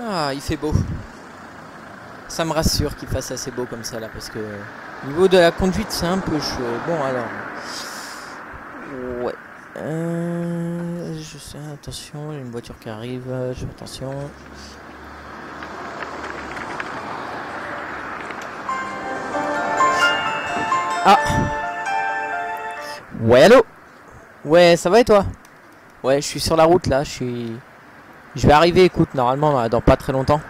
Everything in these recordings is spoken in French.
Ah, il fait beau. Ça me rassure qu'il fasse assez beau comme ça là, parce que au niveau de la conduite, c'est un peu chaud. Bon, alors. Ouais. Euh, je sais, attention, il y a une voiture qui arrive. Je fais attention. Ah Ouais, allô? Ouais, ça va et toi? Ouais, je suis sur la route là, je suis... Je vais arriver, écoute, normalement, dans pas très longtemps.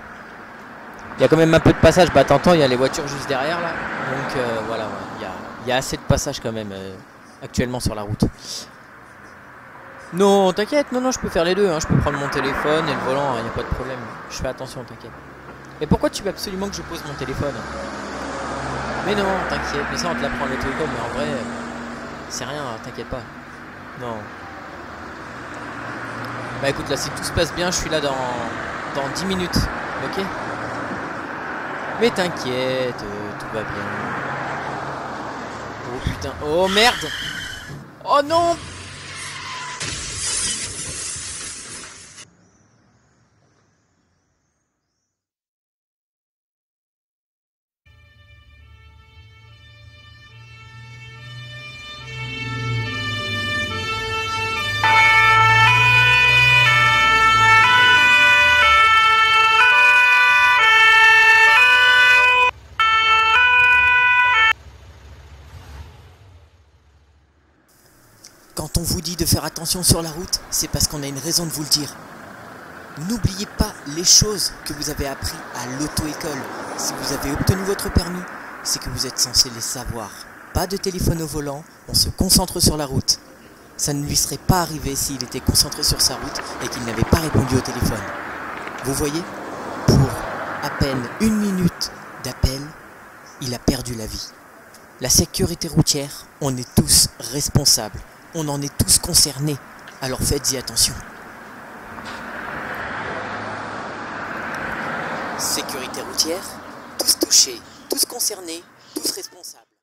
Il y a quand même un peu de passage, bah t'entends, il y a les voitures juste derrière là. Donc euh, voilà, il y, a, assez de passage quand même euh, actuellement sur la route. Non, t'inquiète, non, non, je peux faire les deux. Hein. Je peux prendre mon téléphone et le volant, il n'y a pas de problème. Je fais attention, t'inquiète. Mais pourquoi tu veux absolument que je pose mon téléphone? Mais non, t'inquiète, mais ça on te l'apprend à l'auto mais en vrai, c'est rien, t'inquiète pas. Non. Bah écoute, là, si tout se passe bien, je suis là dans, dans 10 minutes, ok? Mais t'inquiète, tout va bien. Oh putain, oh merde! Oh non Quand on vous dit de faire attention sur la route, c'est parce qu'on a une raison de vous le dire. N'oubliez pas les choses que vous avez appris à l'auto-école. Si vous avez obtenu votre permis, c'est que vous êtes censé les savoir. Pas de téléphone au volant, on se concentre sur la route. Ça ne lui serait pas arrivé s'il était concentré sur sa route et qu'il n'avait pas répondu au téléphone. Vous voyez? Pour à peine une minute d'appel, il a perdu la vie. La sécurité routière, on est tous responsables on en est tous concernés, alors faites-y attention. Sécurité routière, tous touchés, tous concernés, tous responsables.